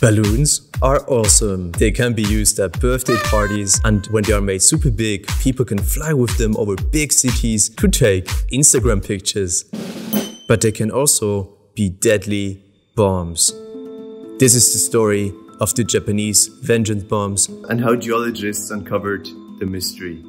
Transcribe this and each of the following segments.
Balloons are awesome. They can be used at birthday parties and when they are made super big, people can fly with them over big cities to take Instagram pictures. But they can also be deadly bombs. This is the story of the Japanese vengeance bombs and how geologists uncovered the mystery.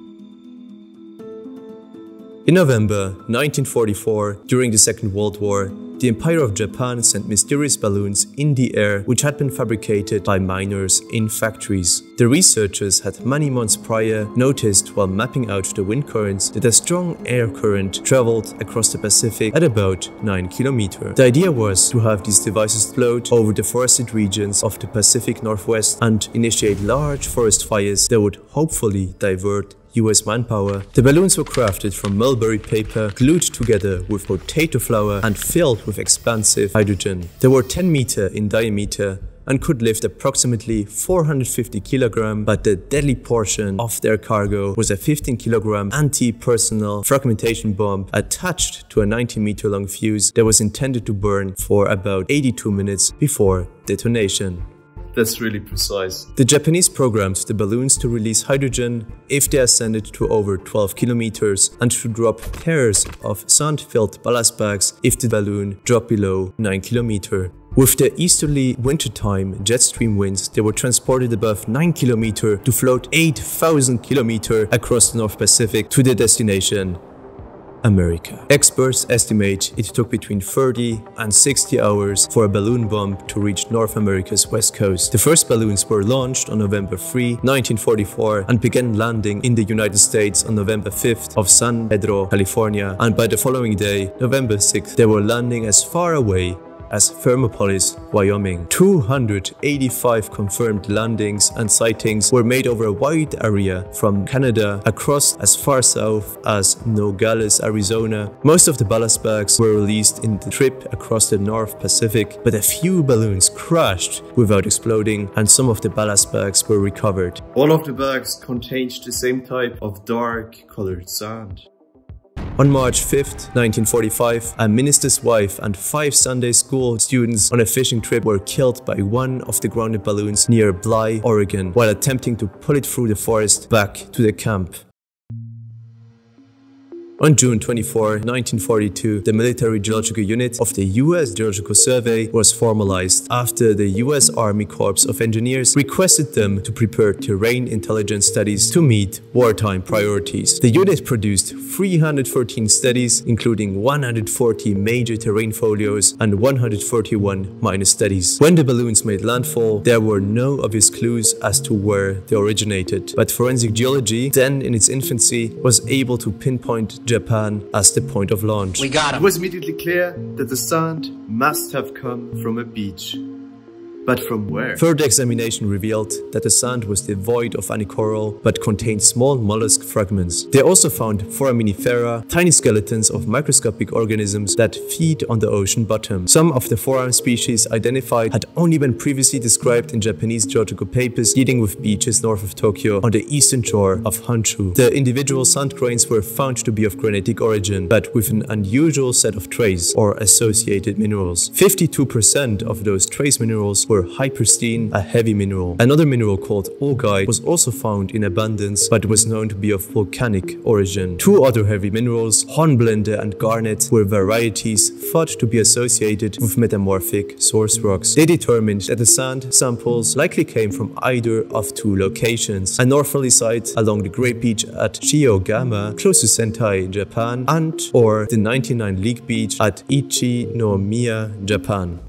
In November 1944, during the Second World War, the Empire of Japan sent mysterious balloons in the air which had been fabricated by minors in factories. The researchers had many months prior noticed while mapping out the wind currents that a strong air current traveled across the Pacific at about 9 km. The idea was to have these devices float over the forested regions of the Pacific Northwest and initiate large forest fires that would hopefully divert US manpower. The balloons were crafted from mulberry paper, glued together with potato flour and filled with expansive hydrogen. They were 10 meter in diameter and could lift approximately 450 kg, but the deadly portion of their cargo was a 15 kg anti-personnel fragmentation bomb attached to a 90 meter long fuse that was intended to burn for about 82 minutes before detonation. That's really precise. The Japanese programmed the balloons to release hydrogen if they ascended to over 12 kilometers and to drop pairs of sand-filled ballast bags if the balloon dropped below 9 kilometers. With the easterly wintertime jet stream winds, they were transported above 9 km to float 8,000 km across the North Pacific to their destination, America. Experts estimate it took between 30 and 60 hours for a balloon bomb to reach North America's west coast. The first balloons were launched on November 3, 1944 and began landing in the United States on November 5th of San Pedro, California and by the following day, November 6th, they were landing as far away as Thermopolis, Wyoming. 285 confirmed landings and sightings were made over a wide area from Canada across as far south as Nogales, Arizona. Most of the ballast bags were released in the trip across the North Pacific, but a few balloons crashed without exploding and some of the ballast bags were recovered. All of the bags contained the same type of dark colored sand. On March 5, 1945, a minister's wife and five Sunday school students on a fishing trip were killed by one of the grounded balloons near Bly, Oregon, while attempting to pull it through the forest back to the camp. On June 24, 1942, the Military Geological Unit of the U.S. Geological Survey was formalized after the U.S. Army Corps of Engineers requested them to prepare terrain intelligence studies to meet wartime priorities. The unit produced 314 studies, including 140 major terrain folios and 141 minor studies. When the balloons made landfall, there were no obvious clues as to where they originated, but forensic geology, then in its infancy, was able to pinpoint Japan as the point of launch. We got It was immediately clear that the sand must have come from a beach. But from where? Further examination revealed that the sand was devoid of any coral but contained small mollusk fragments. They also found foraminifera, tiny skeletons of microscopic organisms that feed on the ocean bottom. Some of the foram species identified had only been previously described in Japanese geological papers dealing with beaches north of Tokyo on the eastern shore of Honshu. The individual sand grains were found to be of granitic origin, but with an unusual set of trace or associated minerals. 52% of those trace minerals were hypersthene, a heavy mineral. Another mineral called augite was also found in abundance but was known to be of volcanic origin. Two other heavy minerals, hornblende and garnet, were varieties thought to be associated with metamorphic source rocks. They determined that the sand samples likely came from either of two locations, a northerly site along the Great Beach at Shiogama, close to Sendai, Japan, and or the 99 League Beach at Ichinomiya, Japan.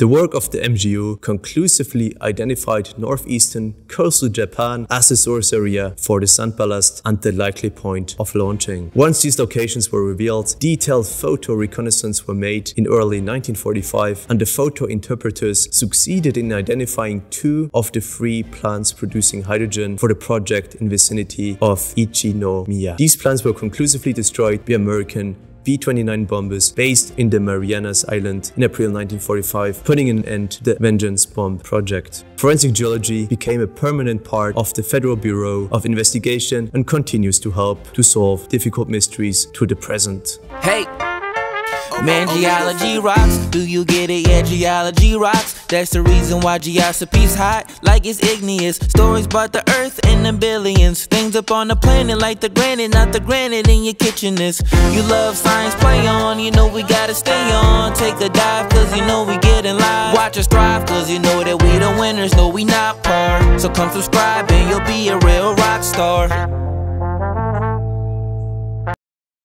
The work of the MGU conclusively identified northeastern coastal Japan as the source area for the sand ballast and the likely point of launching. Once these locations were revealed, detailed photo reconnaissance were made in early 1945 and the photo interpreters succeeded in identifying two of the three plants producing hydrogen for the project in vicinity of Ichinomiya. These plants were conclusively destroyed by American B-29 bombers based in the Marianas Island in April 1945, putting an end to the Vengeance Bomb project. Forensic geology became a permanent part of the Federal Bureau of Investigation and continues to help to solve difficult mysteries to the present. Hey, Oh, man, oh, geology rocks. Do you get it? Yeah, geology rocks. That's the reason why Geoscopy's hot, like it's igneous. Stories about the earth and the billions. Things up on the planet, like the granite, not the granite in your kitchen is. You love science, play on. You know we gotta stay on. Take a dive, cause you know we getting live. Watch us thrive, cause you know that we the winners, no, we not par. So come subscribe and you'll be a real rock star.